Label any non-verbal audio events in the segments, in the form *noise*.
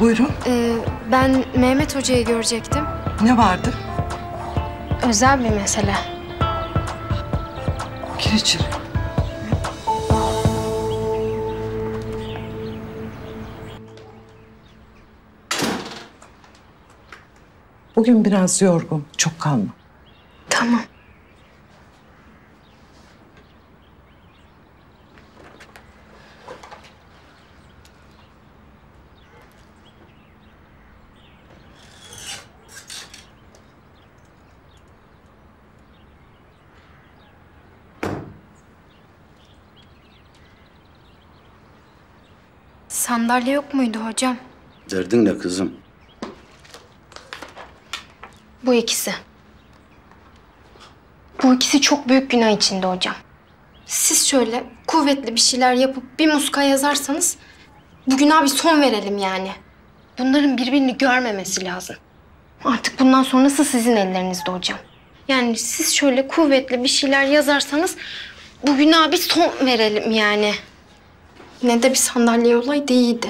Buyurun. Ee, ben Mehmet Hoca'yı görecektim. Ne vardı? Özel bir mesele. Gir içeri. Bugün biraz yorgun. Çok kalma. Tamam. Sandalye yok muydu hocam? Derdin ne kızım? Bu ikisi. Bu ikisi çok büyük günah içinde hocam. Siz şöyle kuvvetli bir şeyler yapıp bir muska yazarsanız bu günaha bir son verelim yani. Bunların birbirini görmemesi lazım. Artık bundan sonrası sizin ellerinizde hocam. Yani siz şöyle kuvvetli bir şeyler yazarsanız bu günaha bir son verelim yani. Ne de bir sandalye olaydı iyiydi.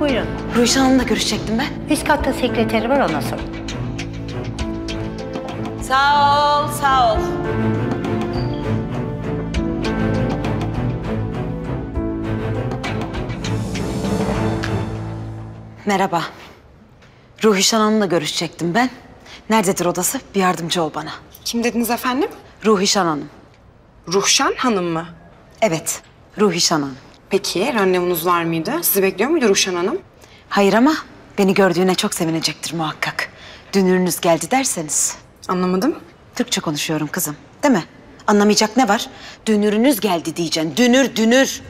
Buyurun. Hanım'la görüşecektim ben. Üst katta sekreteri var ona sor. Sağ ol, sağ ol. Merhaba. Ruhişan Hanım'la görüşecektim ben. Nerededir odası? Bir yardımcı ol bana. Kim dediniz efendim? Ruhişan Hanım. Ruhşan Hanım mı? Evet, Ruhişan Hanım. Peki randevunuz var mıydı? Sizi bekliyor muydu Ruhşan Hanım? Hayır ama beni gördüğüne çok sevinecektir muhakkak. Dünürünüz geldi derseniz. Anlamadım. Türkçe konuşuyorum kızım, değil mi? Anlamayacak ne var? Dünürünüz geldi diyeceksin. Dünür, dünür.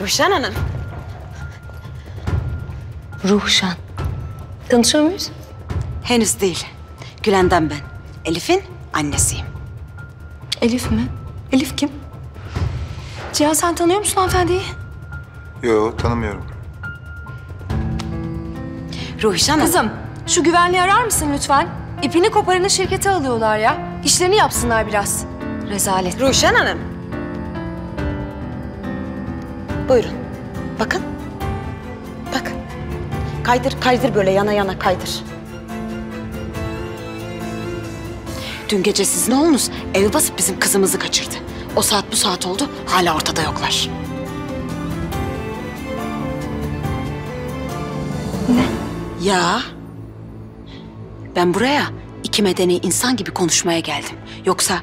Ruşen Hanım. Ruhşan. Tanışıyor muyuz? Henüz değil. Gülen'den ben. Elif'in annesiyim. Elif mi? Elif kim? Cihan sen tanıyor musun hanımefendiyi? Yo tanımıyorum. Ruşen Hanım. Kızım şu güvenliği arar mısın lütfen? İpini koparanı şirkete alıyorlar ya. İşlerini yapsınlar biraz. Rezalet. Ruşen Hanım. Buyurun. Bakın. Bak. Kaydır, kaydır böyle yana yana kaydır. Dün gece sizin oğlunuz ev basıp bizim kızımızı kaçırdı. O saat bu saat oldu, hala ortada yoklar. Ne? Ya. Ben buraya iki medeni insan gibi konuşmaya geldim. Yoksa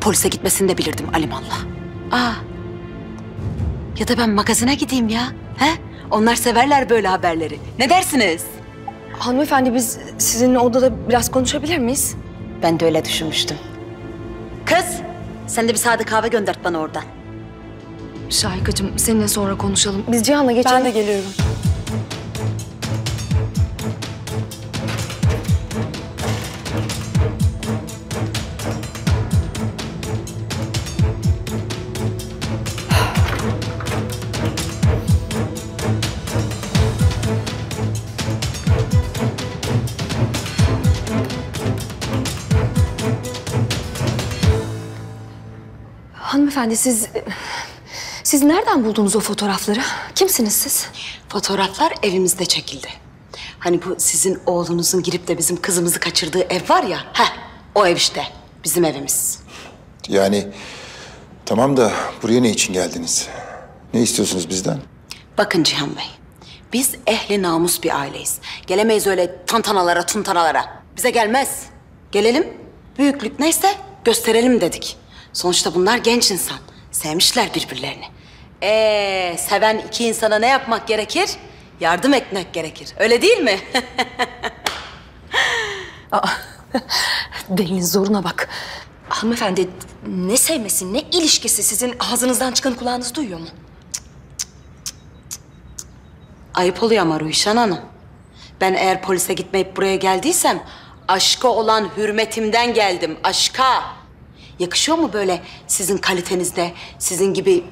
polise gitmesini de bilirdim alimallah. Aa. Ya da ben magazine gideyim ya. He? Onlar severler böyle haberleri. Ne dersiniz? Hanımefendi biz sizinle odada biraz konuşabilir miyiz? Ben de öyle düşünmüştüm. Kız, sen de bir sade kahve göndert bana oradan. Şahikacığım seninle sonra konuşalım. Biz Cihan'la geçelim. Ben de geliyorum. Hanımefendi siz... Siz nereden buldunuz o fotoğrafları? Kimsiniz siz? Fotoğraflar evimizde çekildi. Hani bu sizin oğlunuzun girip de bizim kızımızı kaçırdığı ev var ya. Heh, o ev işte. Bizim evimiz. Yani tamam da buraya ne için geldiniz? Ne istiyorsunuz bizden? Bakın Cihan Bey. Biz ehli namus bir aileyiz. Gelemeyiz öyle tantanalara, tuntanalara. Bize gelmez. Gelelim, büyüklük neyse gösterelim dedik. Sonuçta bunlar genç insan. Sevmişler birbirlerini. Ee, seven iki insana ne yapmak gerekir? Yardım etmek gerekir. Öyle değil mi? *laughs* Delinin zoruna bak. Hanımefendi ne sevmesi, ne ilişkisi sizin ağzınızdan çıkan kulağınız duyuyor mu? Ayıp oluyor ama Rüyşan Hanım. Ben eğer polise gitmeyip buraya geldiysem Aşka olan hürmetimden geldim, aşka. Yakışıyor mu böyle sizin kalitenizde, sizin gibi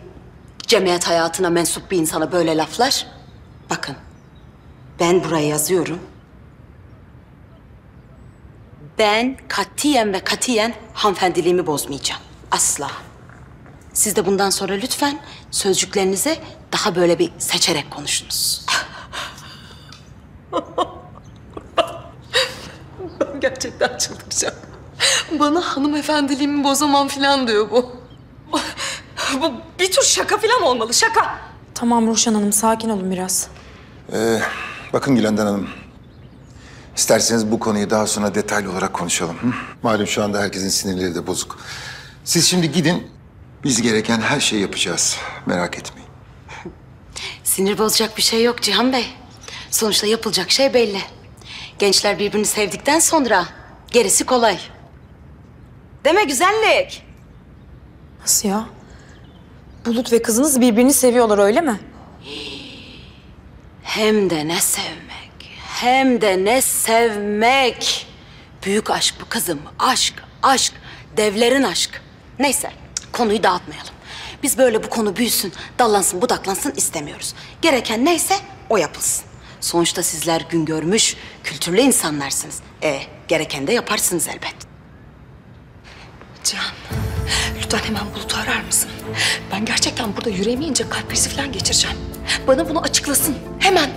cemiyet hayatına mensup bir insana böyle laflar? Bakın, ben buraya yazıyorum. Ben katiyen ve katiyen hanımefendiliğimi bozmayacağım. Asla. Siz de bundan sonra lütfen sözcüklerinizi daha böyle bir seçerek konuşunuz. *laughs* Gerçekten çıldıracağım. Bana hanımefendiliğimi bozamam falan diyor bu. Bu bir tür şaka falan olmalı, şaka. Tamam Ruşen Hanım sakin olun biraz. Bakın Gülendam Hanım. İsterseniz bu konuyu daha sonra detaylı olarak konuşalım. Hı? Malum şu anda herkesin sinirleri de bozuk. Siz şimdi gidin. Biz gereken her şeyi yapacağız. Merak etmeyin. Sinir bozacak bir şey yok Cihan Bey. Sonuçta yapılacak şey belli. Gençler birbirini sevdikten sonra gerisi kolay. Deme güzellik. Nasıl ya? Bulut ve kızınız birbirini seviyorlar öyle mi? Hem de ne sevmek. Hem de ne sevmek. Büyük aşk bu kızım. Aşk, aşk. Devlerin aşk. Neyse konuyu dağıtmayalım. Biz böyle bu konu büyüsün, dallansın, budaklansın istemiyoruz. Gereken neyse o yapılsın. Sonuçta sizler gün görmüş, kültürlü insanlarsınız. E, gereken de yaparsınız elbet. Cihan, lütfen hemen Bulut'u arar mısın? Ben gerçekten burada yüreğime ince kalp krizi falan geçireceğim. Bana bunu açıklasın, hemen.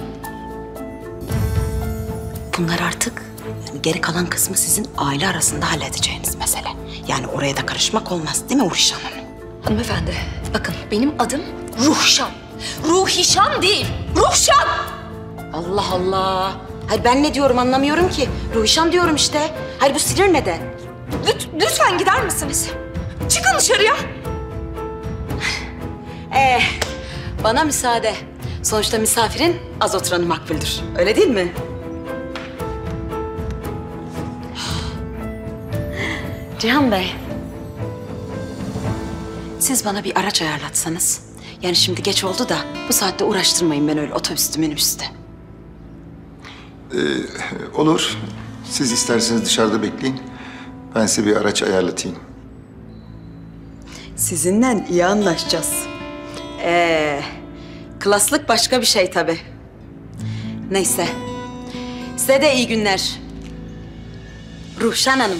Bunlar artık yani geri kalan kısmı sizin aile arasında halledeceğiniz mesele. Yani oraya da karışmak olmaz değil mi Urşan Hanım? Hanımefendi, bakın benim adım Ruhşan. Ruhişan değil, Ruhşan! Allah Allah. Hayır ben ne diyorum anlamıyorum ki. Ruşan diyorum işte. Hayır bu sinir neden? Lüt, lütfen gider misiniz? Çıkın dışarıya. Ee, bana müsaade. Sonuçta misafirin az oturanı makbuldür. Öyle değil mi? Cihan Bey. Siz bana bir araç ayarlatsanız. Yani şimdi geç oldu da bu saatte uğraştırmayın beni öyle otobüste minibüste. Olur. Siz isterseniz dışarıda bekleyin. Ben size bir araç ayarlatayım. Sizinle iyi anlaşacağız. Ee, klaslık başka bir şey tabii. Neyse. Size de iyi günler. Ruhşan Hanım.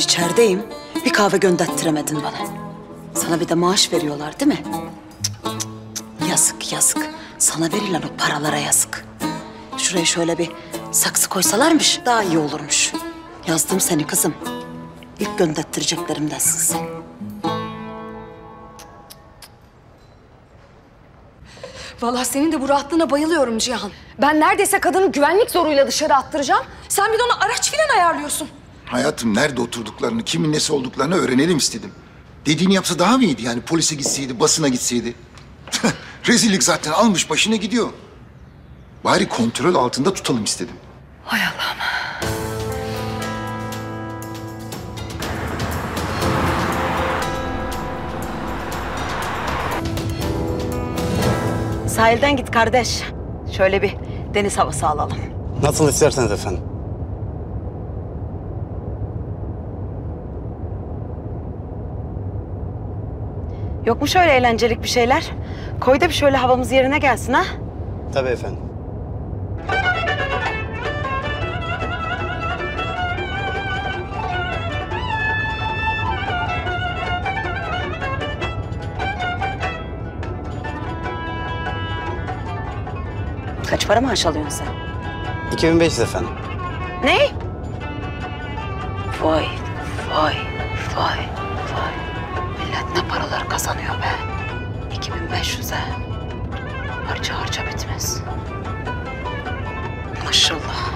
İçerideyim. Bir kahve gönderttiremedin bana. Sana bir de maaş veriyorlar değil mi? Yazık yazık. Sana verilen o paralara yazık. Şuraya şöyle bir saksı koysalarmış daha iyi olurmuş. Yazdım seni kızım. İlk gönderttireceklerimdensin sen. Vallahi senin de bu rahatlığına bayılıyorum Cihan. Ben neredeyse kadını güvenlik zoruyla dışarı attıracağım. Sen bir de ona araç falan ayarlıyorsun. Hayatım nerede oturduklarını, kimin nesi olduklarını öğrenelim istedim. Dediğini yapsa daha mı iyiydi yani polise gitseydi, basına gitseydi. *laughs* Rezillik zaten almış başına gidiyor. Bari kontrol altında tutalım istedim. Hay Allah'ım. Sahilden git kardeş. Şöyle bir deniz havası alalım. Nasıl isterseniz efendim. Yok mu şöyle eğlencelik bir şeyler? Koy da bir şöyle havamız yerine gelsin ha. Tabii efendim. Kaç para maaş alıyorsun sen? 2500 efendim. Ne? Vay, vay, vay. Ne paralar kazanıyor be. 2500'e. Harca harca bitmez. Maşallah.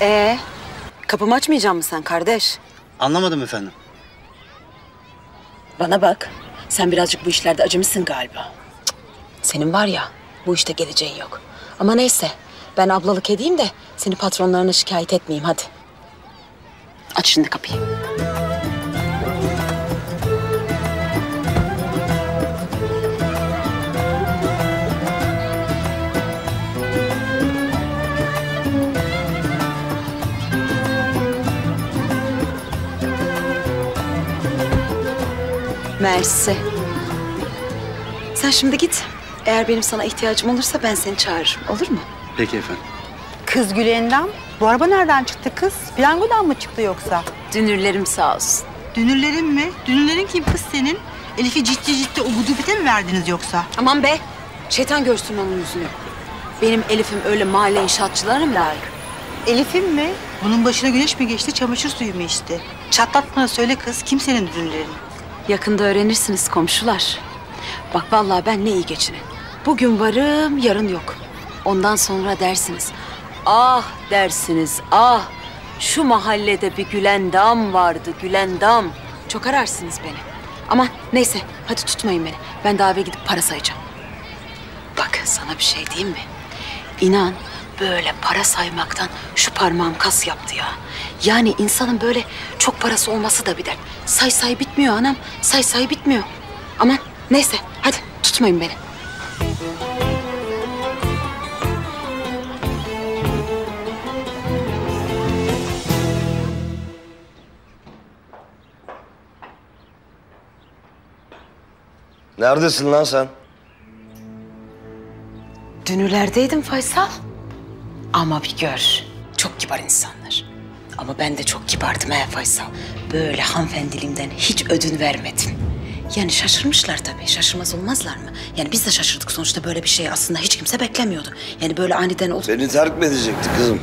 Ee, kapımı açmayacak mısın sen kardeş? Anlamadım efendim. Bana bak. Sen birazcık bu işlerde acımışsın galiba. Cık, Senin var ya bu işte geleceğin yok. Ama neyse ben ablalık edeyim de seni patronlarına şikayet etmeyeyim hadi. Aç şimdi kapıyı. Mersi. Sen şimdi git. Eğer benim sana ihtiyacım olursa ben seni çağırırım. Olur mu? Peki efendim. Kız Gülendam. Bu araba nereden çıktı kız? Piyangodan mı çıktı yoksa? Dünürlerim sağ olsun. Dünürlerin mi? Dünürlerin kim kız senin? Elif'i ciddi ciddi o gudubete mi verdiniz yoksa? Aman be. Şeytan görsün onun yüzünü. Benim Elif'im öyle mahalle inşaatçılarına mı layık? Elif'in mi? Bunun başına güneş mi geçti, çamaşır suyu mu içti? Çatlatma söyle kız, kim senin dünürlerin? Yakında öğrenirsiniz komşular. Bak vallahi ben ne iyi geçinin. Bugün varım, yarın yok. Ondan sonra dersiniz. Ah dersiniz, ah. Şu mahallede bir Gülendam vardı, Gülendam. Çok ararsınız beni. Ama neyse, hadi tutmayın beni. Ben daha eve gidip para sayacağım. Bak sana bir şey diyeyim mi? İnan böyle para saymaktan şu parmağım kas yaptı ya. Yani insanın böyle çok parası olması da bir dert. Say say bitmiyor anam. Say say bitmiyor. Aman neyse hadi tutmayın beni. Neredesin lan sen? Dünürlerdeydim Faysal. Ama bir gör. Çok kibar insanlar. Ama ben de çok kibardım he Faysal. Böyle hanımefendiliğimden hiç ödün vermedim. Yani şaşırmışlar tabii. Şaşırmaz olmazlar mı? Yani biz de şaşırdık sonuçta böyle bir şey aslında hiç kimse beklemiyordu. Yani böyle aniden oldu. Beni terk mi edecekti kızım?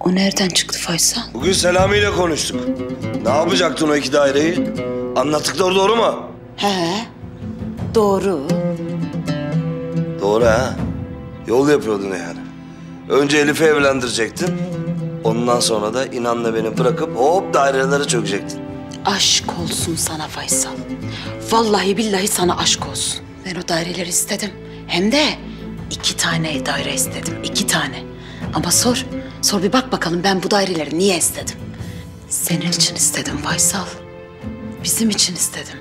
O nereden çıktı Faysal? Bugün Selami ile konuştuk. Ne yapacaktın o iki daireyi? Anlattıkları doğru mu? He. Doğru. Doğru ha. Yol yapıyordun yani. Önce Elif'i evlendirecektin. Ondan sonra da inanla beni bırakıp hop dairelere çökecektin. Aşk olsun sana Faysal. Vallahi billahi sana aşk olsun. Ben o daireleri istedim. Hem de iki tane daire istedim. iki tane. Ama sor, sor bir bak bakalım ben bu daireleri niye istedim? Senin için istedim Faysal. Bizim için istedim.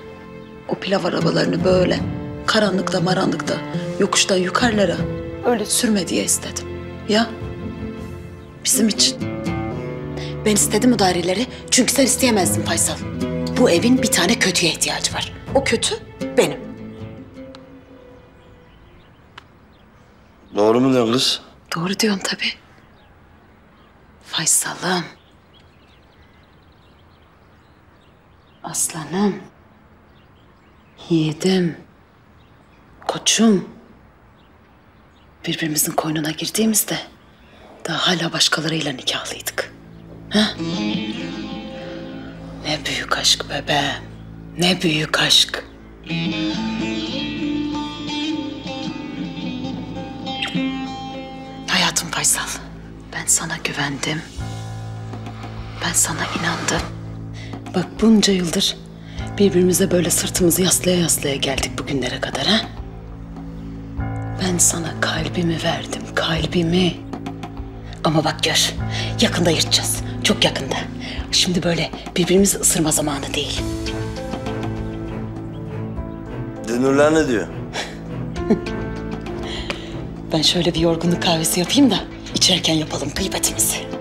O pilav arabalarını böyle karanlıkta maranlıkta yokuştan yukarılara öyle sürme diye istedim. Ya bizim için. Ben istedim o daireleri çünkü sen isteyemezdin Faysal. Bu evin bir tane kötüye ihtiyacı var. O kötü benim. Doğru mu diyorsun kız? Doğru diyorsun tabii. Faysal'ım. Aslanım. Yiğidim. Koçum. Birbirimizin koynuna girdiğimizde daha hala başkalarıyla nikahlıydık. Ha? Ne büyük aşk bebeğim. Ne büyük aşk. Hayatım Faysal. Ben sana güvendim. Ben sana inandım. Bak bunca yıldır birbirimize böyle sırtımızı yaslaya yaslaya geldik bugünlere kadar ha? Ben sana kalbimi verdim, kalbimi. Ama bak gör, yakında yırtacağız. Çok yakında. Şimdi böyle birbirimizi ısırma zamanı değil. Dünürler ne diyor? Ben şöyle bir yorgunluk kahvesi yapayım da içerken yapalım gıybetimizi.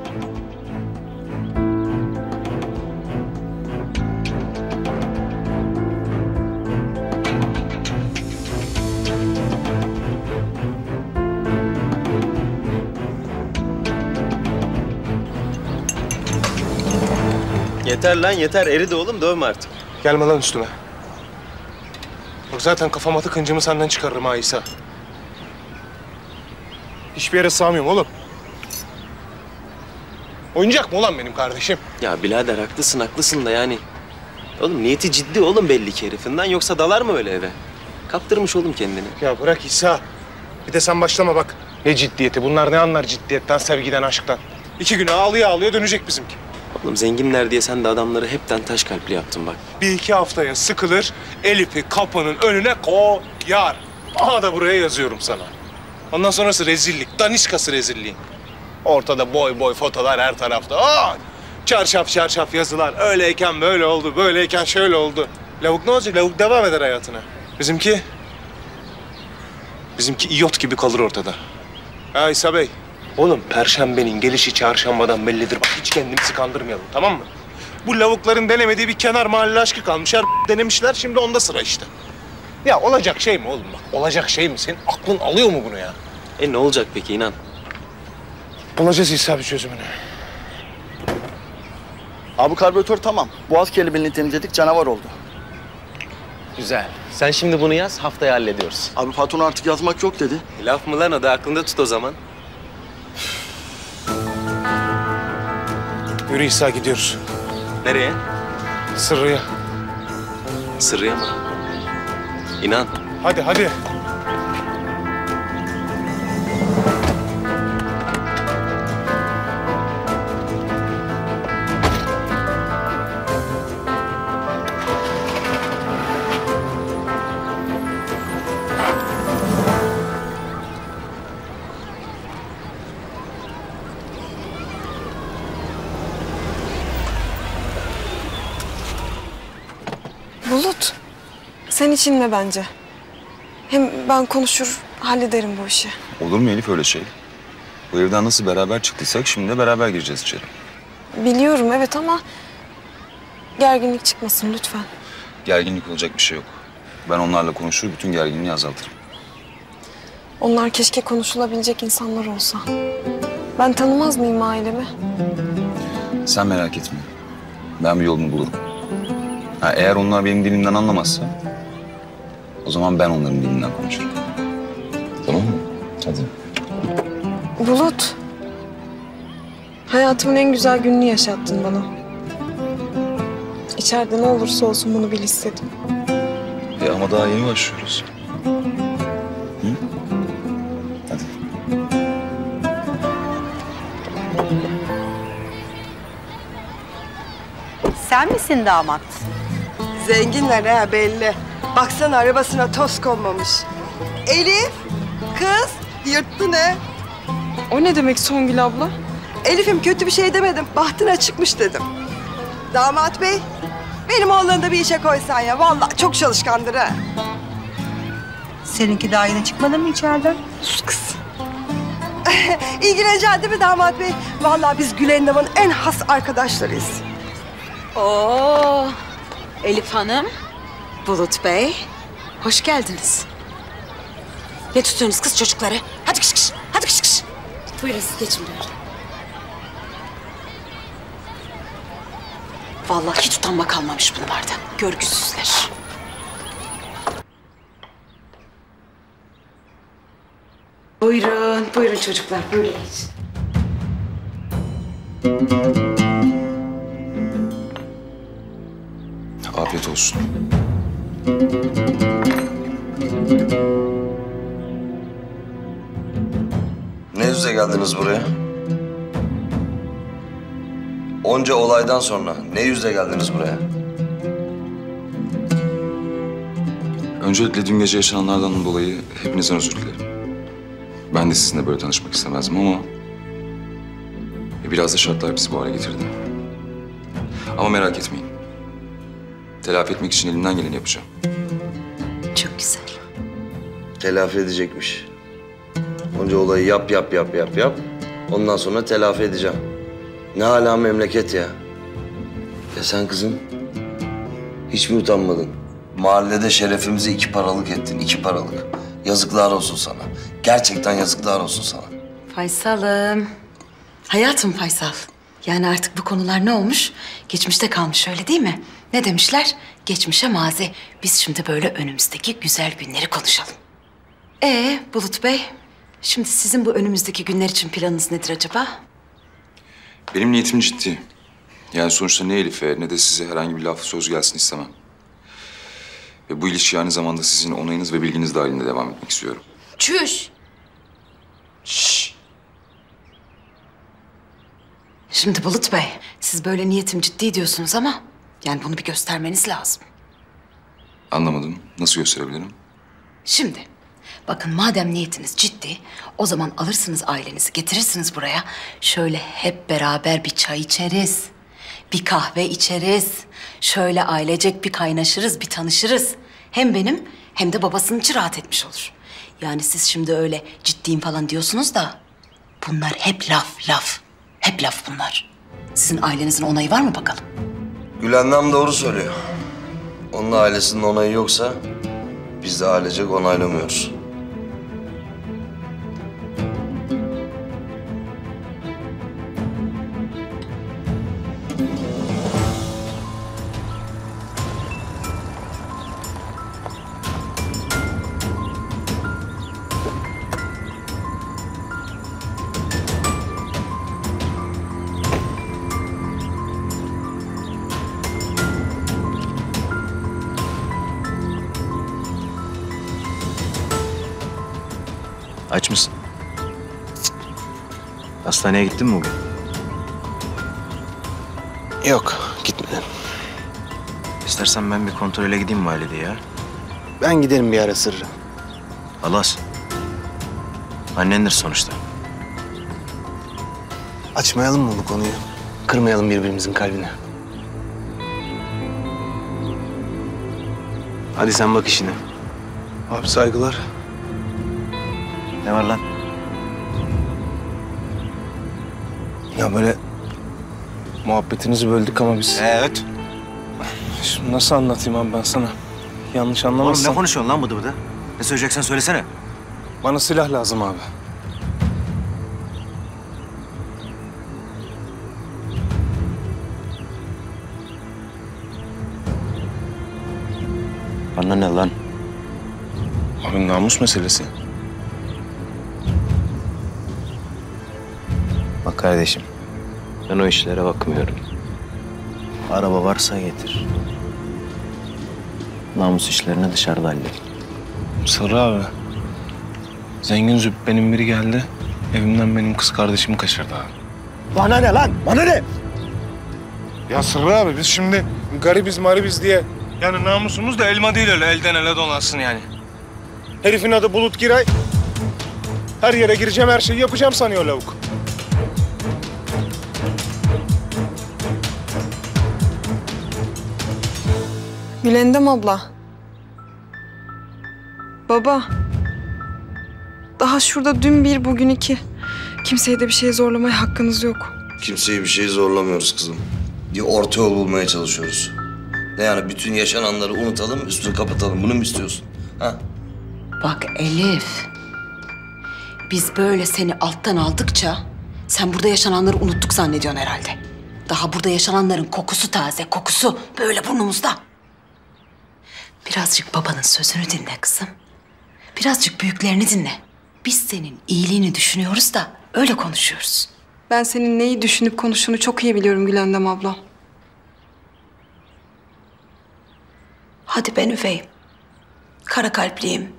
Yeter lan yeter eridi oğlum dövme artık. Gelme lan üstüme. Bak zaten kafama tıkıncımı senden çıkarırım ha İsa. Hiçbir yere sığamıyorum oğlum. Oyuncak mı ulan benim kardeşim? Ya birader haklısın haklısın da yani. Oğlum niyeti ciddi oğlum belli ki herifinden yoksa dalar mı öyle eve? Kaptırmış oğlum kendini. Ya bırak İsa. Bir de sen başlama bak. Ne ciddiyeti? Bunlar ne anlar ciddiyetten, sevgiden, aşktan? İki güne ağlıyor ağlıyor dönecek bizimki. Oğlum zenginler diye sen de adamları hepten taş kalpli yaptın bak. Bir iki haftaya sıkılır, Elif'i kapının önüne koyar. Aha da buraya yazıyorum sana. Ondan sonrası rezillik, daniskası rezilliğin. Ortada boy boy fotolar her tarafta. Aa! Çarşaf çarşaf yazılar. Öyleyken böyle oldu, böyleyken şöyle oldu. Lavuk ne olacak? Lavuk devam eder hayatına. Bizimki... Bizimki iyot gibi kalır ortada. Ha İsa Bey. Oğlum perşembenin gelişi çarşambadan bellidir. Bak hiç kendimizi kandırmayalım tamam mı? Bu lavukların denemediği bir kenar mahalle aşkı kalmış. Her *laughs* denemişler şimdi onda sıra işte. Ya olacak şey mi oğlum bak? Olacak şey mi? Senin aklın alıyor mu bunu ya? E ne olacak peki inan? Bulacağız İsa bir çözümünü. Abi karbüratör tamam. Boğaz kelebeğini temizledik canavar oldu. Güzel. Sen şimdi bunu yaz haftaya hallediyoruz. Abi patron artık yazmak yok dedi. Laf mı lan o da aklında tut o zaman. Yürü İsa gidiyoruz. Nereye? Sırrı'ya. Sırrıya mı? İnan. Hadi hadi. Sen içinme bence. Hem ben konuşur hallederim bu işi. Olur mu Elif öyle şey? Bu evden nasıl beraber çıktıysak şimdi de beraber gireceğiz içeri. Biliyorum evet ama gerginlik çıkmasın lütfen. Gerginlik olacak bir şey yok. Ben onlarla konuşur, bütün gerginliği azaltırım. Onlar keşke konuşulabilecek insanlar olsa. Ben tanımaz mıyım ailemi? Sen merak etme. Ben bir yolunu bulurum. Ha, eğer onlar benim dilimden anlamazsa... ...o zaman ben onların dilinden konuşurum. Tamam mı? Hadi. Bulut. Hayatımın en güzel gününü yaşattın bana. İçeride ne olursa olsun bunu bil istedim. E ama daha yeni başlıyoruz. Hı? Hadi. Sen misin damat? Zenginler ha belli. Baksana arabasına toz konmamış. Elif, kız yırttı ne? O ne demek Songül abla? Elif'im kötü bir şey demedim. Bahtına çıkmış dedim. Damat bey, benim oğlanı da bir işe koysan ya. Vallahi çok çalışkandır ha. Seninki daha yeni çıkmadı mı içeriden? Sus kız. *laughs* İlgileneceksin değil mi damat bey? Vallahi biz Gülendam'ın en has arkadaşlarıyız. Oo, Elif Hanım, Bulut Bey, hoş geldiniz. Ne tutuyorsunuz kız çocukları? Hadi kış kış, hadi kış kış. Buyurun siz geçin böyle. Vallahi hiç utanma kalmamış bunlarda. Görgüsüzler. Buyurun, buyurun çocuklar, geçin. Afiyet olsun. Ne yüzle geldiniz buraya? Onca olaydan sonra ne yüzle geldiniz buraya? Öncelikle dün gece yaşananlardan dolayı hepinizden özür dilerim. Ben de sizinle böyle tanışmak istemezdim ama... ...biraz da şartlar bizi bu hale getirdi. Ama merak etmeyin. Telafi etmek için elimden geleni yapacağım. Çok güzel. Telafi edecekmiş. Onca olayı yap yap yap yap yap. Ondan sonra telafi edeceğim. Ne hala memleket ya. Ya sen kızım hiç mi utanmadın? Mahallede şerefimizi iki paralık ettin, iki paralık. Yazıklar olsun sana. Gerçekten yazıklar olsun sana. Faysal'ım. Hayatım Faysal. Yani artık bu konular ne olmuş? Geçmişte kalmış öyle değil mi? Ne demişler? Geçmişe mazi. Biz şimdi böyle önümüzdeki güzel günleri konuşalım. Ee Bulut Bey, şimdi sizin bu önümüzdeki günler için planınız nedir acaba? Benim niyetim ciddi. Yani sonuçta ne Elif'e ne de size herhangi bir laf söz gelsin istemem. Ve bu ilişki aynı zamanda sizin onayınız ve bilginiz dahilinde devam etmek istiyorum. Çüş. Şimdi Bulut Bey, siz böyle niyetim ciddi diyorsunuz ama... ...yani bunu bir göstermeniz lazım. Anlamadım. Nasıl gösterebilirim? Şimdi bakın madem niyetiniz ciddi o zaman alırsınız ailenizi getirirsiniz buraya. Şöyle hep beraber bir çay içeriz. Bir kahve içeriz. Şöyle ailecek bir kaynaşırız, bir tanışırız. Hem benim hem de babasının içi rahat etmiş olur. Yani siz şimdi öyle ciddiyim falan diyorsunuz da bunlar hep laf, laf. Hep laf bunlar. Sizin ailenizin onayı var mı bakalım? Gülendam doğru söylüyor. Onun ailesinin onayı yoksa biz de ailecek onaylamıyoruz. Hastaneye gittin mi bugün? Yok, gitmedim. İstersen ben bir kontrole gideyim mahallede ya. Ben giderim bir ara sırrı. Alas. Annendir sonuçta. Açmayalım mı bu konuyu? Kırmayalım birbirimizin kalbini. Hadi sen bak işine. Abi saygılar. Ne var lan? Ya böyle muhabbetinizi böldük ama biz... Evet. Şimdi nasıl anlatayım abi ben sana? Yanlış anlamazsan... Oğlum ne konuşuyorsun lan bıdı bıdı? Ne söyleyeceksen söylesene. Bana silah lazım abi. Bana ne lan? Abi namus meselesi. Kardeşim. Ben o işlere bakmıyorum. Araba varsa getir. Namus işlerini dışarıda hallet. Sarı abi. Zengin züppenin biri geldi. Evimden benim kız kardeşimi kaçırdı abi. Bana ne lan? Bana ne? Ya Sırrı abi biz şimdi garibiz maribiz diye... Yani namusumuz da elma değil öyle elden ele dolasın yani. Herifin adı Bulut Giray. Her yere gireceğim her şeyi yapacağım sanıyor lavuk. Gülendam abla. Baba. Daha şurada dün bir bugün iki. Kimseye de bir şeye zorlamaya hakkınız yok. Kimseyi bir şey zorlamıyoruz kızım. Bir orta yol bulmaya çalışıyoruz. Ne yani bütün yaşananları unutalım, üstünü kapatalım. Bunu mu istiyorsun? Ha? Bak Elif. Biz böyle seni alttan aldıkça sen burada yaşananları unuttuk zannediyorsun herhalde. Daha burada yaşananların kokusu taze, kokusu böyle burnumuzda. Birazcık babanın sözünü dinle kızım. Birazcık büyüklerini dinle. Biz senin iyiliğini düşünüyoruz da öyle konuşuyoruz. Ben senin neyi düşünüp konuştuğunu çok iyi biliyorum Gülendam abla. Hadi ben üveyim. Kara kalpliyim.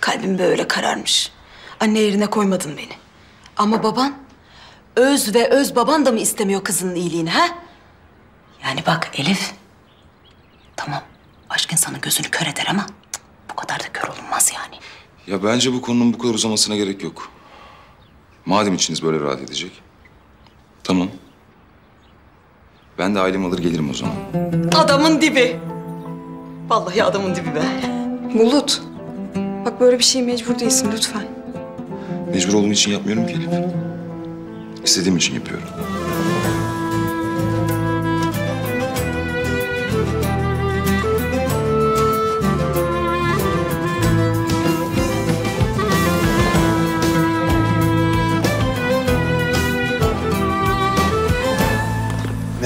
Kalbim böyle kararmış. Anne yerine koymadın beni. Ama baban, öz ve öz baban da mı istemiyor kızının iyiliğini ha? Yani bak Elif, tamam aşk insanın gözünü kör eder ama cık, bu kadar da kör olunmaz yani. Ya bence bu konunun bu kadar uzamasına gerek yok. Madem içiniz böyle rahat edecek. Tamam. Ben de ailemi alır gelirim o zaman. Adamın dibi. Vallahi adamın dibi be. Bulut. Bak böyle bir şeye mecbur değilsin lütfen. Mecbur olduğum için yapmıyorum ki Elif. İstediğim için yapıyorum.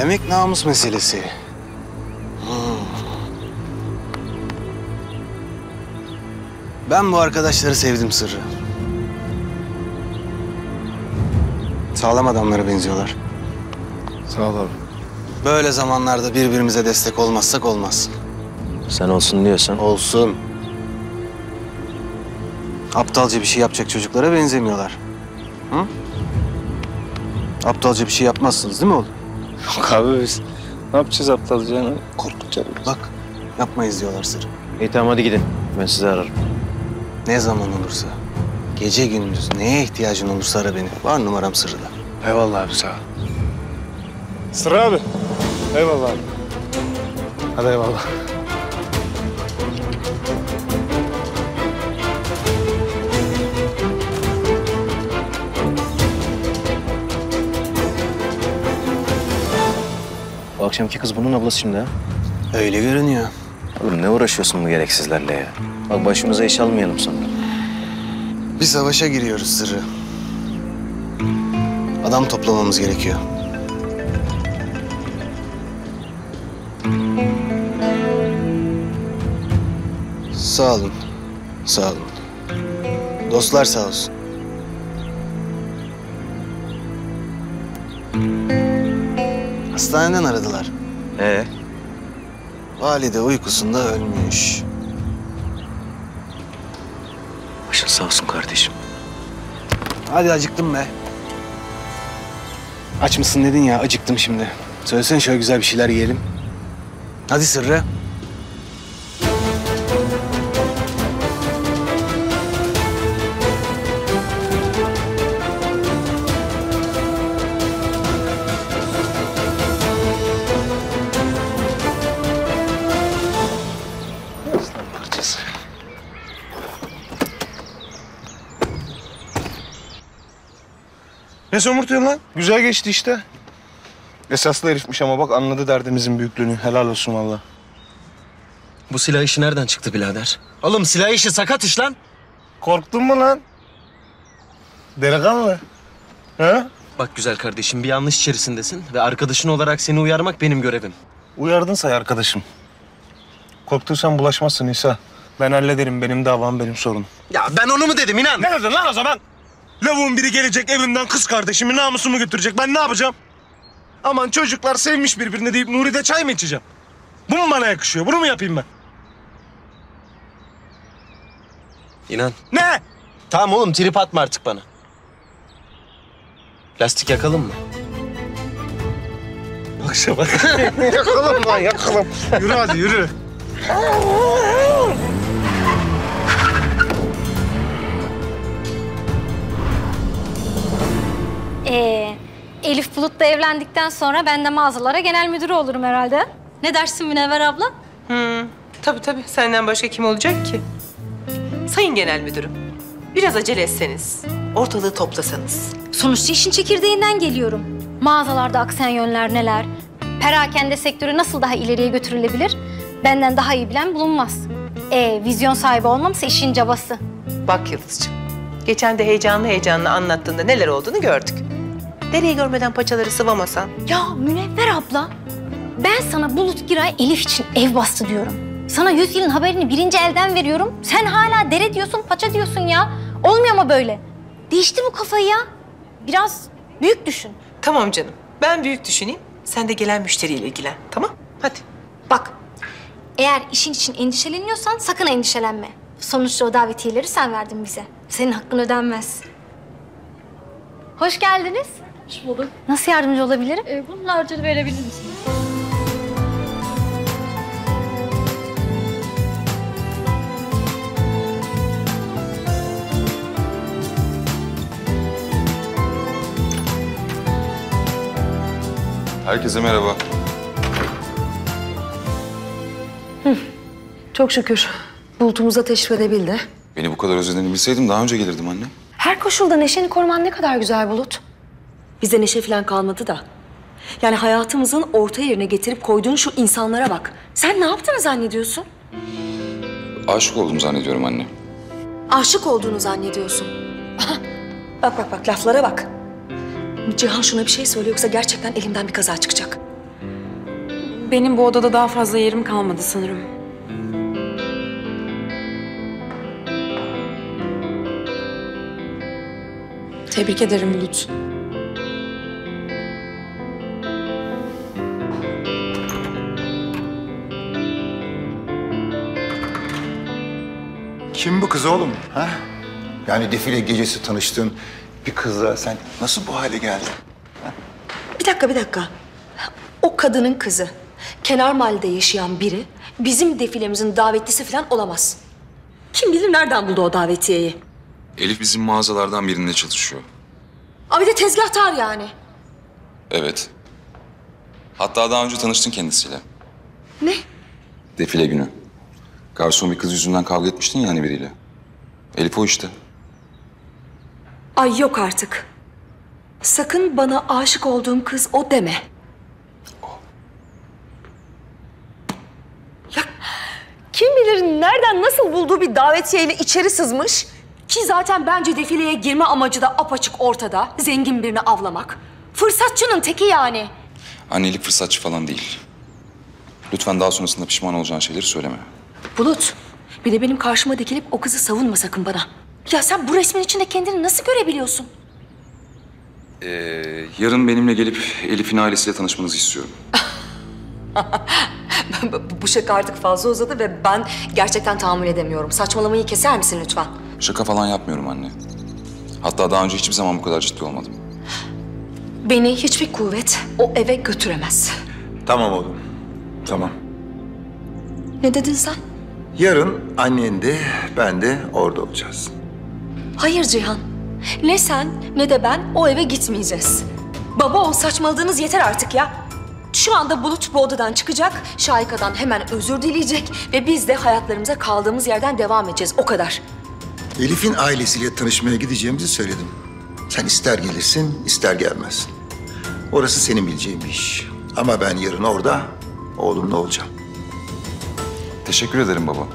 Demek namus meselesi. Hmm. Ben bu arkadaşları sevdim sırrı. Sağlam adamlara benziyorlar. Sağ ol abi. Böyle zamanlarda birbirimize destek olmazsak olmaz. Sen olsun diyorsan. Olsun. Aptalca bir şey yapacak çocuklara benzemiyorlar. Hı? Aptalca bir şey yapmazsınız değil mi oğlum? Yok abi biz ne yapacağız aptalca? Korkutacağız. Bak yapmayız diyorlar sırrı. İyi tamam hadi gidin. Ben sizi ararım. Ne zaman olursa, gece gündüz neye ihtiyacın olursa ara beni. Var numaram sırrıda. Eyvallah abi sağ ol. Sıra abi. Eyvallah abi. Hadi eyvallah. Akşamki kız bunun ablası şimdi ha. Öyle görünüyor. Oğlum ne uğraşıyorsun bu gereksizlerle ya? Bak başımıza iş almayalım sonra. Bir savaşa giriyoruz sırrı. Adam toplamamız gerekiyor. Sağ olun. Sağ olun. Dostlar sağ olsun. Hastaneden aradılar. Ee? Valide uykusunda ölmüş. Başın sağ olsun kardeşim. Hadi acıktım be. Aç mısın dedin ya, acıktım şimdi. Söylesene şöyle güzel bir şeyler yiyelim. Hadi Sırrı. Somurtuyorsun lan? Güzel geçti işte. Esaslı herifmiş ama bak anladı derdimizin büyüklüğünü. Helal olsun valla. Bu silah işi nereden çıktı birader? Oğlum silah işi sakat iş lan. Korktun mu lan? Delikanlı. Ha? Bak güzel kardeşim bir yanlış içerisindesin ve arkadaşın olarak seni uyarmak benim görevim. Uyardın say arkadaşım. Korktuysan bulaşmazsın İsa. Ben hallederim. Benim davam benim sorun. Ya ben onu mu dedim inan? Ne dedin lan o zaman? Lavuğun biri gelecek evimden kız kardeşimi namusumu götürecek. Ben ne yapacağım? Aman çocuklar sevmiş birbirini deyip Nuri'de çay mı içeceğim? Bu mu bana yakışıyor? Bunu mu yapayım ben? İnan. Ne? Tamam oğlum trip atma artık bana. Lastik yakalım mı? Bak. *laughs* yakalım lan yakalım. Yürü hadi yürü. *laughs* Ee, Elif Bulut'la evlendikten sonra ben de mağazalara genel müdürü olurum herhalde. Ne dersin Münevver abla? Hı, tabii tabii. Senden başka kim olacak ki? Sayın Genel Müdürüm, biraz acele etseniz, ortalığı toplasanız. Sonuçta işin çekirdeğinden geliyorum. Mağazalarda aksayan yönler neler? Perakende sektörü nasıl daha ileriye götürülebilir? Benden daha iyi bilen bulunmaz. Ee, vizyon sahibi olmamsa işin cabası. Bak Yıldız'cığım, geçen de heyecanlı heyecanlı anlattığında neler olduğunu gördük. Dereyi görmeden paçaları sıvamasan. Ya Münevver abla, ben sana Bulut Giray Elif için ev bastı diyorum. Sana yüz yılın haberini birinci elden veriyorum. Sen hala dere diyorsun, paça diyorsun ya. Olmuyor mu böyle? Değişti bu kafayı ya. Biraz büyük düşün. Tamam canım, ben büyük düşüneyim. Sen de gelen müşteriyle ilgilen, tamam? Hadi. Bak, eğer işin için endişeleniyorsan sakın endişelenme. Sonuçta o davetiyeleri sen verdin bize. Senin hakkın ödenmez. Hoş geldiniz. Hoş bulduk. Nasıl yardımcı olabilirim? Ee, bunun harcını verebilir misiniz? Herkese merhaba. Çok şükür. Bulutumuza teşrif edebildi. Beni bu kadar özlediğini bilseydim daha önce gelirdim anne. Her koşulda neşeni koruman ne kadar güzel Bulut. Bize neşe falan kalmadı da. Yani hayatımızın orta yerine getirip koyduğun şu insanlara bak. Sen ne yaptığını zannediyorsun? Aşık oldum zannediyorum anne. Aşık olduğunu zannediyorsun. Aha, bak bak bak laflara bak. Cihan şuna bir şey söyle yoksa gerçekten elimden bir kaza çıkacak. Benim bu odada daha fazla yerim kalmadı sanırım. Tebrik ederim Bulut. Kim bu kız oğlum? Ha? Yani defile gecesi tanıştın, bir kızla sen nasıl bu hale geldin? Bir dakika bir dakika. O kadının kızı. Kenar mahallede yaşayan biri bizim defilemizin davetlisi falan olamaz. Kim bilir nereden buldu o davetiyeyi. Elif bizim mağazalardan birinde çalışıyor. Aa bir de tezgahtar yani. Evet. Hatta daha önce tanıştın kendisiyle. Ne? Defile günü. Garson bir kız yüzünden kavga etmiştin ya hani biriyle. Elif o işte. Ay yok artık. Sakın bana aşık olduğum kız o deme. Ya kim bilir nereden nasıl bulduğu bir davetiyeyle içeri sızmış. Ki zaten bence defileye girme amacı da apaçık ortada. Zengin birini avlamak. Fırsatçının teki yani. Anne Elif fırsatçı falan değil. Lütfen daha sonrasında pişman olacağın şeyleri söyleme. Bulut, bir de benim karşıma dikilip o kızı savunma sakın bana. Ya sen bu resmin içinde kendini nasıl görebiliyorsun? Ee, yarın benimle gelip Elif'in ailesiyle tanışmanızı istiyorum. *laughs* bu şaka artık fazla uzadı ve ben gerçekten tahammül edemiyorum. Saçmalamayı keser misin lütfen? Şaka falan yapmıyorum anne. Hatta daha önce hiçbir zaman bu kadar ciddi olmadım. Beni hiçbir kuvvet o eve götüremez. Tamam oğlum. Tamam. Ne dedin sen? Yarın annen de ben de orada olacağız. Hayır Cihan. Ne sen ne de ben o eve gitmeyeceğiz. Baba o saçmaladığınız yeter artık ya. Şu anda Bulut bu odadan çıkacak, Şahika'dan hemen özür dileyecek ve biz de hayatlarımıza kaldığımız yerden devam edeceğiz. O kadar. Elif'in ailesiyle tanışmaya gideceğimizi söyledim. Sen ister gelirsin, ister gelmezsin. Orası senin bileceğin bir iş. Ama ben yarın orada oğlumla olacağım. Teşekkür ederim baba.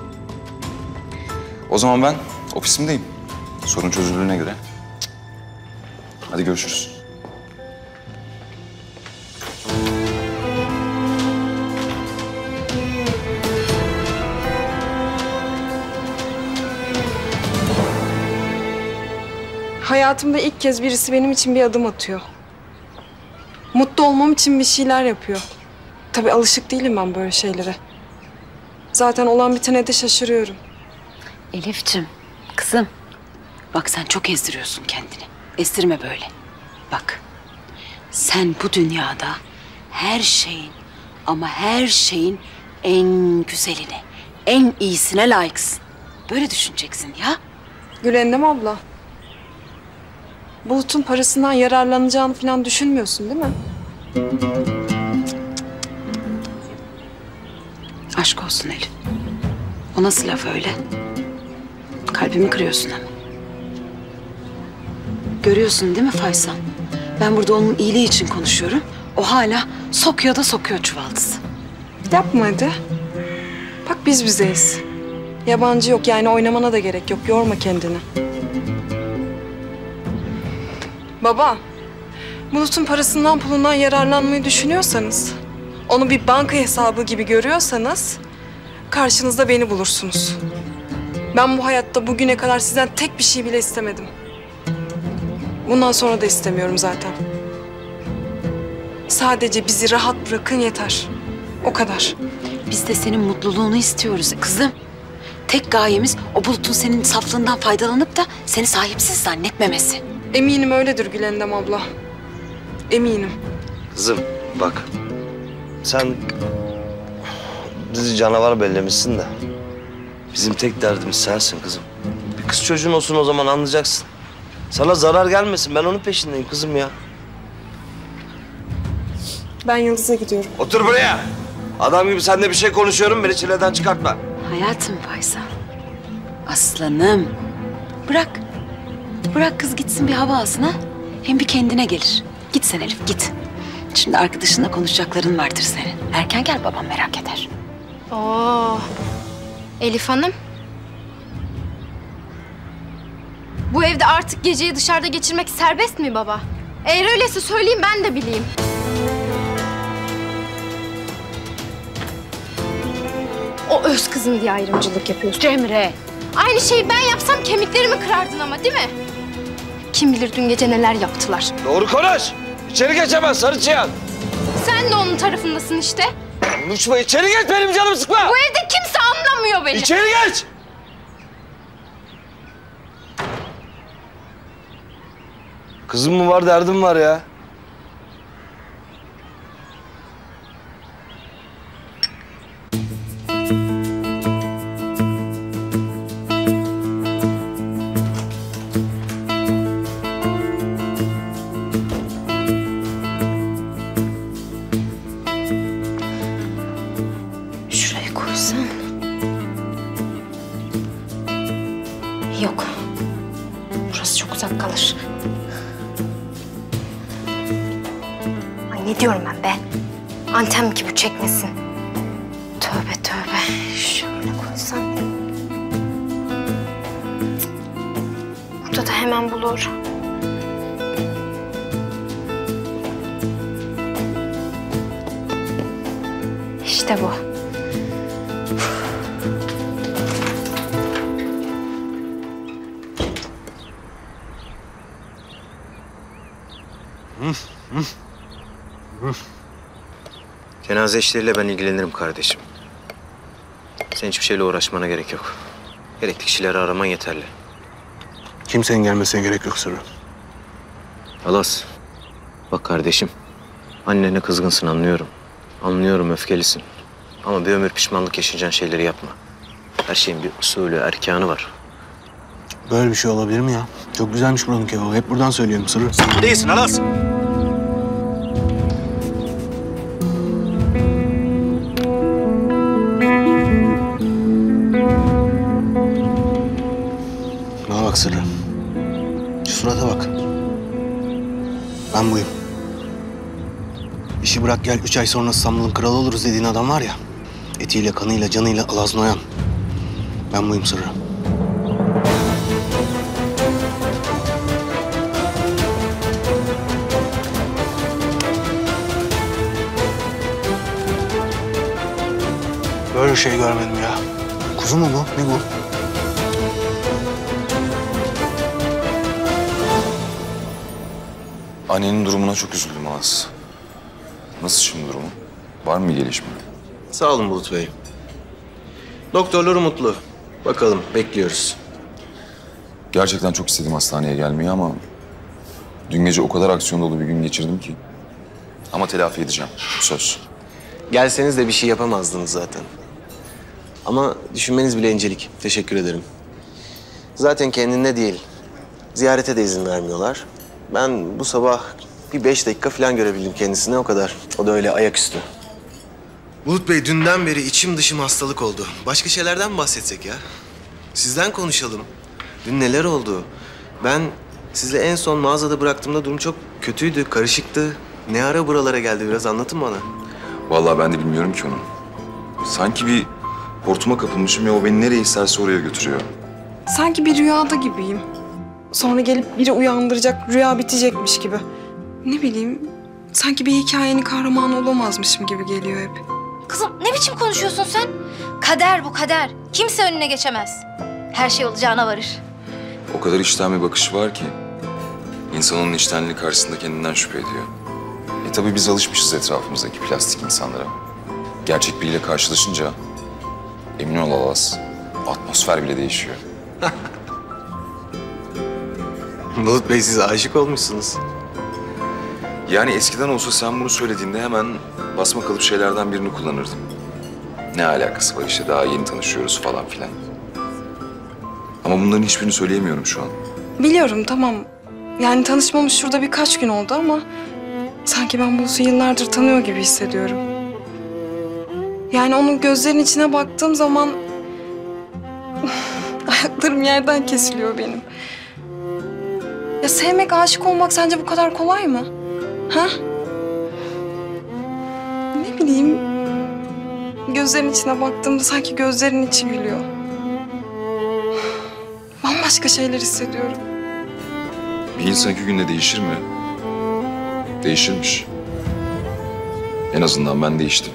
O zaman ben ofisimdeyim. Sorun çözüldüğüne göre. Hadi görüşürüz. Hayatımda ilk kez birisi benim için bir adım atıyor. Mutlu olmam için bir şeyler yapıyor. Tabii alışık değilim ben böyle şeylere. Zaten olan bitene de şaşırıyorum. Elif'cim, kızım. Bak sen çok ezdiriyorsun kendini. Ezdirme böyle. Bak, sen bu dünyada her şeyin ama her şeyin en güzeline, en iyisine layıksın. Böyle düşüneceksin ya. Gülendam abla. Bulut'un parasından yararlanacağını falan düşünmüyorsun değil mi? Aşk olsun Elif. O nasıl laf öyle? Kalbimi kırıyorsun ama. Görüyorsun değil mi Faysal? Ben burada onun iyiliği için konuşuyorum. O hala sokuyor da sokuyor çuvaldızı. Yapma hadi. Bak biz bizeyiz. Yabancı yok yani oynamana da gerek yok. Yorma kendini. Baba, Bulut'un parasından pulundan yararlanmayı düşünüyorsanız, onu bir banka hesabı gibi görüyorsanız karşınızda beni bulursunuz. Ben bu hayatta bugüne kadar sizden tek bir şey bile istemedim. Bundan sonra da istemiyorum zaten. Sadece bizi rahat bırakın yeter. O kadar. Biz de senin mutluluğunu istiyoruz kızım. Tek gayemiz o bulutun senin saflığından faydalanıp da seni sahipsiz zannetmemesi. Eminim öyledir Gülendam abla. Eminim. Kızım bak. Sen bizi canavar bellemişsin de. Bizim tek derdimiz sensin kızım. Bir kız çocuğun olsun o zaman anlayacaksın. Sana zarar gelmesin. Ben onun peşindeyim kızım ya. Ben Yıldız'a gidiyorum. Otur buraya. Adam gibi seninle bir şey konuşuyorum. Beni çileden çıkartma. Hayatım Faysal. Aslanım. Bırak. Bırak kız gitsin bir hava alsın ha. Hem bir kendine gelir. Git sen Elif git. Şimdi arkadaşınla konuşacakların vardır senin. Erken gel babam merak eder. Oo. Elif Hanım. Bu evde artık geceyi dışarıda geçirmek serbest mi baba? Eğer öyleyse söyleyeyim ben de bileyim. O öz kızın diye ayrımcılık yapıyorsun. Cemre. Aynı şeyi ben yapsam kemiklerimi kırardın ama değil mi? Kim bilir dün gece neler yaptılar. Doğru konuş. İçeri geç hemen sarı çıyan. Sen de onun tarafındasın işte. Konuşma içeri geç benim canımı sıkma. Bu evde kimse anlamıyor beni. İçeri geç. Kızım mı var derdim var ya. Hemen bulur. İşte bu. Cenaze işleriyle ben ilgilenirim kardeşim. Sen hiçbir şeyle uğraşmana gerek yok. Gerekli kişileri araman yeterli. Kimsenin gelmesine gerek yok Sırrı. Alas, bak kardeşim. Annene kızgınsın anlıyorum. Anlıyorum öfkelisin. Ama bir ömür pişmanlık yaşayacağın şeyleri yapma. Her şeyin bir usulü, erkanı var. Böyle bir şey olabilir mi ya? Çok güzelmiş buranın kebabı. Hep buradan söylüyorum Sırrı. Sen değilsin Alas. İşi bırak gel üç ay sonra İstanbul'un kralı oluruz dediğin adam var ya. Etiyle, kanıyla, canıyla alazını oyan. Ben buyum Sırrı. Böyle şey görmedim ya. Kuzu mu bu? Ne bu? Annenin durumuna çok üzüldüm Alas. Nasıl şimdi durumu? Var mı gelişme? Sağ olun Bulut Bey. Doktorları mutlu. Bakalım, bekliyoruz. Gerçekten çok istedim hastaneye gelmeyi ama... ...dün gece o kadar aksiyon dolu bir gün geçirdim ki. Ama telafi edeceğim. Söz. Gelseniz de bir şey yapamazdınız zaten. Ama düşünmeniz bile incelik. Teşekkür ederim. Zaten kendinde değil. Ziyarete de izin vermiyorlar. Ben bu sabah bir beş dakika falan görebildim kendisine o kadar. O da öyle ayaküstü. Bulut Bey dünden beri içim dışım hastalık oldu. Başka şeylerden mi bahsetsek ya? Sizden konuşalım. Dün neler oldu? Ben sizi en son mağazada bıraktığımda durum çok kötüydü, karışıktı. Ne ara buralara geldi biraz anlatın bana. Vallahi ben de bilmiyorum ki onu. Sanki bir hortuma kapılmışım ya o beni nereye isterse oraya götürüyor. Sanki bir rüyada gibiyim. Sonra gelip biri uyandıracak, rüya bitecekmiş gibi. Ne bileyim, sanki bir hikayenin kahramanı olamazmışım gibi geliyor hep. Kızım ne biçim konuşuyorsun sen? Kader bu kader. Kimse önüne geçemez. Her şey olacağına varır. O kadar içten bir bakışı var ki... ...insan onun içtenliği karşısında kendinden şüphe ediyor. E tabii biz alışmışız etrafımızdaki plastik insanlara. Gerçek biriyle karşılaşınca... ...emin ol Alas, atmosfer bile değişiyor. *laughs* Bulut Bey siz aşık olmuşsunuz. Yani eskiden olsa sen bunu söylediğinde hemen basma kalıp şeylerden birini kullanırdım. Ne alakası var işte daha yeni tanışıyoruz falan filan. Ama bunların hiçbirini söyleyemiyorum şu an. Biliyorum tamam. Yani tanışmamız şurada birkaç gün oldu ama... ...sanki ben Bulut'u yıllardır tanıyor gibi hissediyorum. Yani onun gözlerinin içine baktığım zaman... *laughs* ...ayaklarım yerden kesiliyor benim. Ya sevmek, aşık olmak sence bu kadar kolay mı? Ha? Ne bileyim... ...gözlerinin içine baktığımda sanki gözlerinin içi gülüyor. Bambaşka şeyler hissediyorum. Bir insan iki günde değişir mi? Değişirmiş. En azından ben değiştim.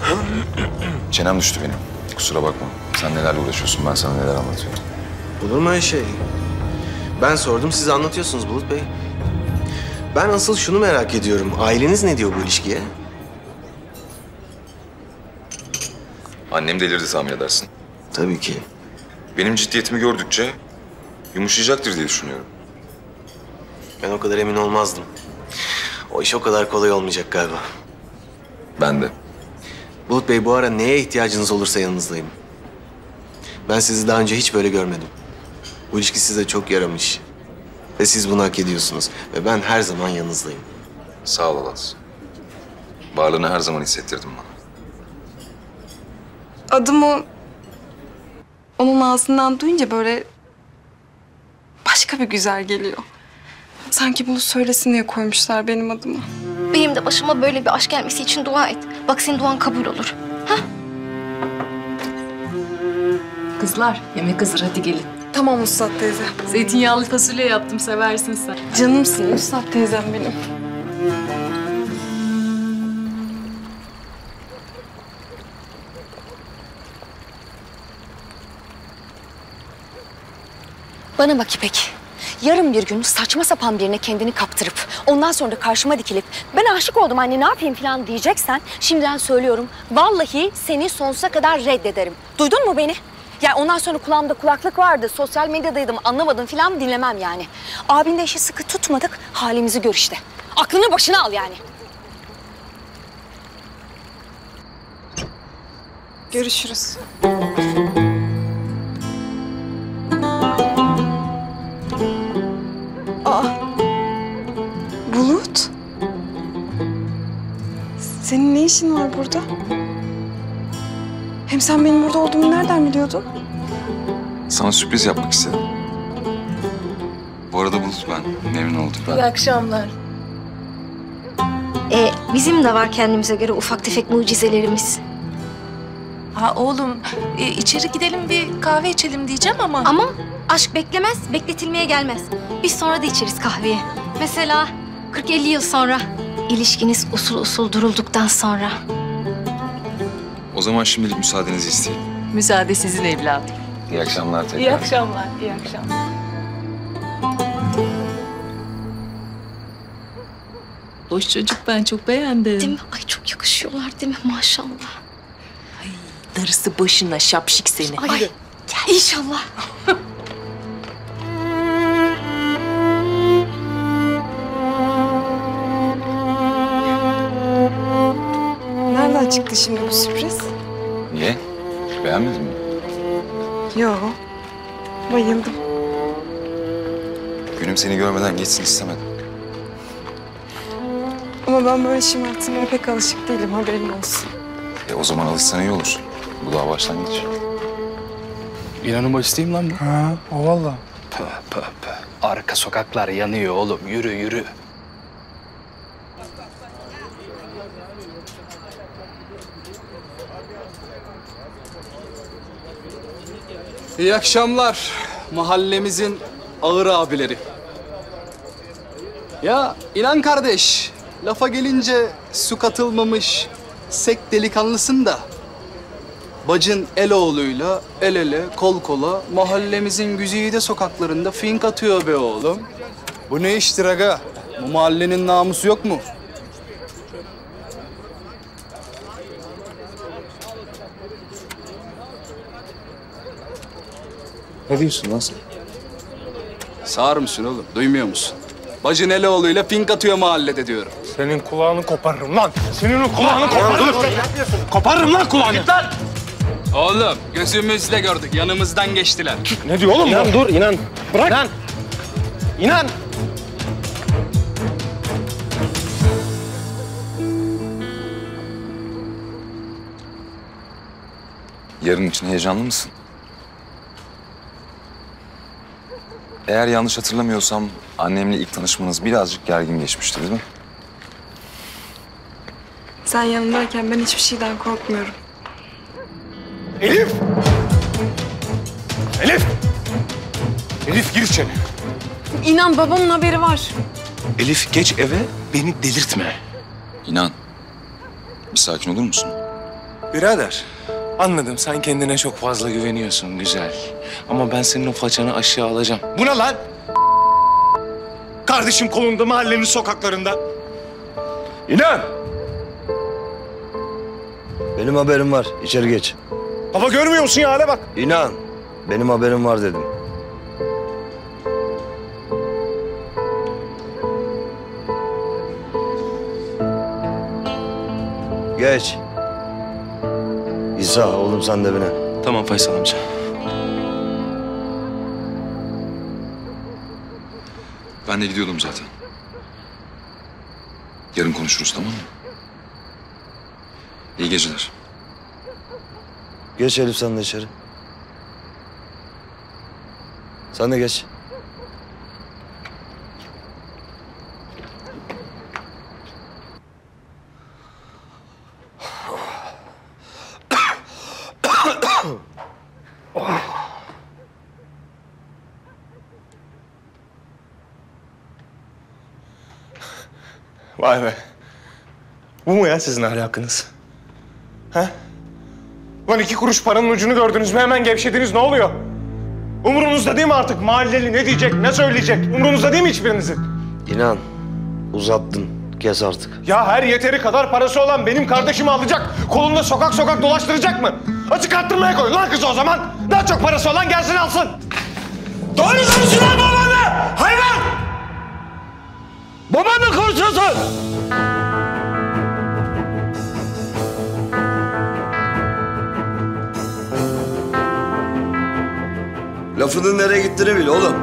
*clears throat* Çenem düştü benim. Kusura bakma. Sen nelerle uğraşıyorsun, ben sana neler anlatıyorum. Olur mu şey? Ben sordum, siz anlatıyorsunuz Bulut Bey. Ben asıl şunu merak ediyorum. Aileniz ne diyor bu ilişkiye? Annem delirdi tahmin edersin. Tabii ki. Benim ciddiyetimi gördükçe Yumuşayacaktır diye düşünüyorum. Ben o kadar emin olmazdım. O iş o kadar kolay olmayacak galiba. Ben de. Bulut Bey bu ara neye ihtiyacınız olursa yanınızdayım. Ben sizi daha önce hiç böyle görmedim. Bu ilişki size çok yaramış. Ve siz bunu hak ediyorsunuz. Ve ben her zaman yanınızdayım. Sağ ol Alas. Varlığını her zaman hissettirdin bana. Adımı onun ağzından duyunca böyle başka bir güzel geliyor. Sanki bunu söylesin diye koymuşlar benim adımı. Benim de başıma böyle bir aşk gelmesi için dua et. Bak senin duan kabul olur. Kızlar yemek hazır hadi gelin. Tamam Üstad teyze. Zeytinyağlı fasulye yaptım seversin sen. Canımsın Üstad teyzem benim. Bana bak İpek. Yarın bir gün saçma sapan birine kendini kaptırıp ondan sonra da karşıma dikilip ben aşık oldum anne ne yapayım falan diyeceksen şimdiden söylüyorum. Vallahi seni sonsuza kadar reddederim. Duydun mu beni? Yani ondan sonra kulağımda kulaklık vardı, sosyal medyadaydım, anlamadım falan dinlemem yani. Abinle işi sıkı tutmadık, halimizi gör işte. Aklını başına al yani. Görüşürüz. Aa. Bulut. Senin ne işin var burada? Hem sen benim burada olduğumu nereden biliyordun? Sana sürpriz yapmak istedim. Bu arada Bulut ben. Memnun oldum ben. İyi akşamlar. Ee, bizim de var kendimize göre ufak tefek mucizelerimiz. Ha oğlum e, içeri gidelim bir kahve içelim diyeceğim ama. Ama aşk beklemez, bekletilmeye gelmez. Biz sonra da içeriz kahveyi. Mesela 40-50 yıl sonra. ilişkiniz usul usul durulduktan sonra. O zaman şimdilik müsaadenizi isteyeyim. Müsaade sizin evladım. İyi akşamlar tekrar. İyi akşamlar, iyi akşamlar. Hoş çocuk ben çok beğendim. Değil mi? Ay çok yakışıyorlar değil mi? Maşallah. Darısı başına şapşik seni. Ay, inşallah. Nereden çıktı şimdi bu sürpriz? Niye? Beğenmedin mi? Yo. Bayıldım. Günüm seni görmeden geçsin istemedim. Ama ben böyle şımartmaya pek alışık değilim haberin olsun. E o zaman alışsan iyi olur. Bu daha başlangıç. İnanın isteyeyim lan bu. Ha, o valla. Pöh pöh pöh. Arka sokaklar yanıyor oğlum. Yürü yürü. İyi akşamlar. Mahallemizin ağır abileri. Ya inan kardeş, lafa gelince su katılmamış sek delikanlısın da. Bacın Eloğlu'yla el ele, kol kola mahallemizin güzide sokaklarında fink atıyor be oğlum. Bu ne iştir aga? Bu mahallenin namusu yok mu? Ne diyorsun lan sen? Sağır mısın oğlum? Duymuyor musun? Bacın Eloğlu'yla fink atıyor mahallede diyorum. Senin kulağını koparırım lan. Senin o kulağını koparırım. Koparırım lan kulağını. Git lan. Oğlum gözümüzle gördük. Yanımızdan geçtiler. Ne diyor oğlum İnan, bu? dur, inan. Bırak. İnan. İnan. Yarın için heyecanlı mısın? Eğer yanlış hatırlamıyorsam annemle ilk tanışmanız birazcık gergin geçmişti değil mi? Sen yanındayken ben hiçbir şeyden korkmuyorum. Elif! Elif! Elif gir içeri. İnan babamın haberi var. Elif geç eve beni delirtme. İnan. Bir sakin olur musun? Birader Anladım. Sen kendine çok fazla güveniyorsun. Güzel. Ama ben senin o façanı aşağı alacağım. Bu ne lan? Kardeşim kolunda mahallenin sokaklarında. İnan! Benim haberim var. İçeri geç. Baba görmüyor musun ya? Hale bak. İnan. Benim haberim var dedim. Geç. İsa oğlum sen de bine. Tamam Faysal amca. Ben de gidiyordum zaten. Yarın konuşuruz tamam mı? İyi geceler. Geç Elif sen de içeri. Sen de geç. Vay be. Bu mu ya sizin ahlakınız? Ha? Lan iki kuruş paranın ucunu gördünüz mü hemen gevşediniz ne oluyor? Umurunuzda değil mi artık mahalleli ne diyecek ne söyleyecek? Umurunuzda değil mi hiçbirinizin? İnan uzattın. Kes artık. Ya her yeteri kadar parası olan benim kardeşimi alacak, kolunda sokak sokak dolaştıracak mı? Açık arttırmaya koy lan kızı o zaman. Daha çok parası olan gelsin alsın. Doğru konuşun lan babanı! Babanla konuşuyorsun! Lafının nereye gittiğini bil oğlum.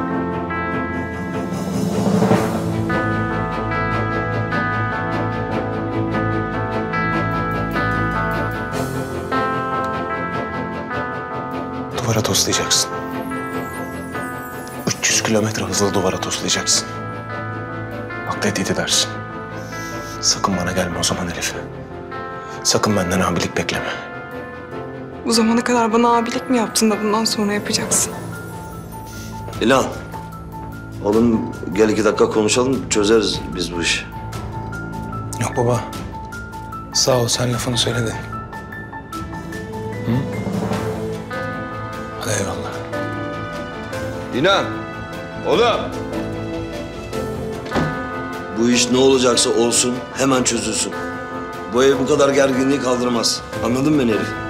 Duvara toslayacaksın. 300 kilometre hızla duvara toslayacaksın. Tehdit edersin. Sakın bana gelme o zaman Elif. Sakın benden abilik bekleme. Bu zamana kadar bana abilik mi yaptın da bundan sonra yapacaksın? İlan. Oğlum gel iki dakika konuşalım çözeriz biz bu işi. Yok baba. Sağ ol sen lafını söyledin. Hı? Hadi eyvallah. İnan. Oğlum. Bu iş ne olacaksa olsun hemen çözülsün. Bu ev bu kadar gerginliği kaldırmaz. Anladın mı beni Elif?